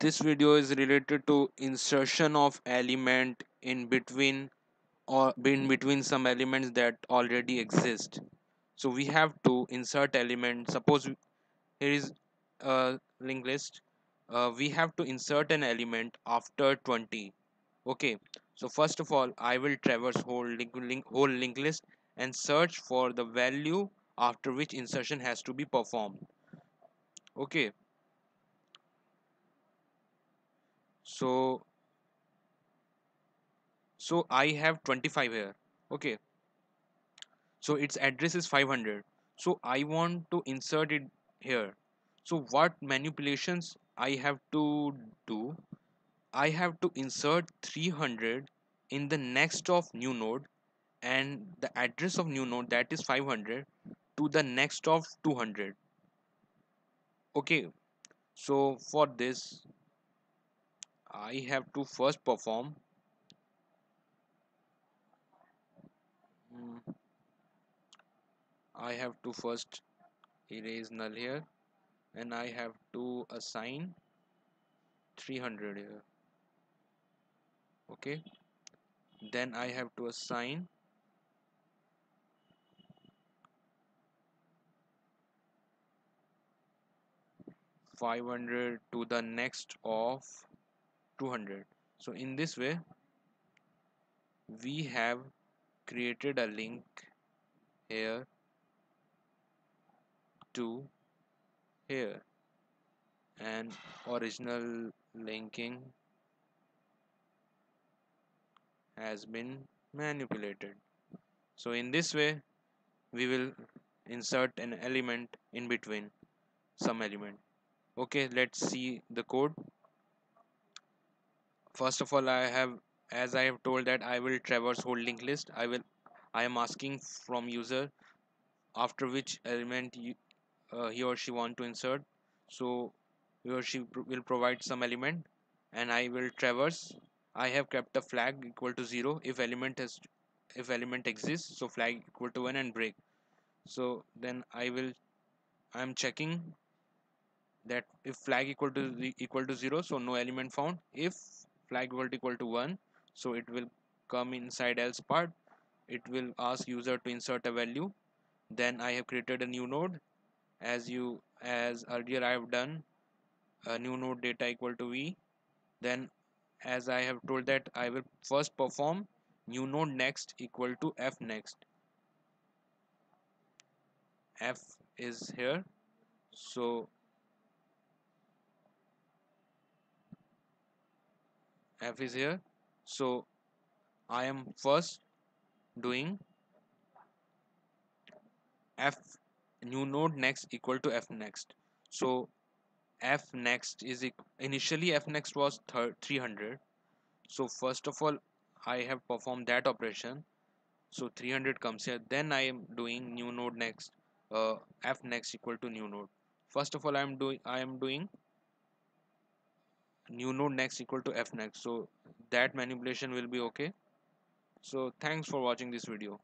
this video is related to insertion of element in between or in between some elements that already exist. So we have to insert element. Suppose here is a linked list. Uh, we have to insert an element after 20 okay. So first of all i will traverse whole link, link whole linked list and search for the value after which insertion has to be performed. Okay so so i have 25 here. Okay. So its address is 500 so i want to insert it here. So what manipulations i have to do? I have to insert 300 in the next of new node and the address of new node that is 500 to the next of 200 okay. So for this I have to first perform. Hmm, I have to first erase null here. And I have to assign 300 here. Okay. Then I have to assign Five hundred to the next of 200 so in this way we have created a link here to here. And original linking has been manipulated. So in this way we will insert an element in between some element. Okay let's see the code first of all I have as I have told that I will traverse whole linked list. I will I am asking from user after which element you, uh, he or she want to insert. So he or she pr will provide some element and I will traverse. I have kept a flag equal to 0 if element has if element exists so flag equal to 1 and break. So then I will I am checking that if flag equal to equal to 0 so no element found. If flag world equal to 1 so it will come inside else part. It will ask user to insert a value. Then I have created a new node. As you as earlier I have done a new node data equal to v. Then as I have told that I will first perform new node next equal to f next. F is here. So f is here. So I am first doing f new node next equal to f next. So f next is initially f next was 300 so first of all I have performed that operation. So 300 comes here. Then I am doing new node next uh, f next equal to new node. First of all I am doing I am doing new node next equal to f next. So that manipulation will be okay. So thanks for watching this video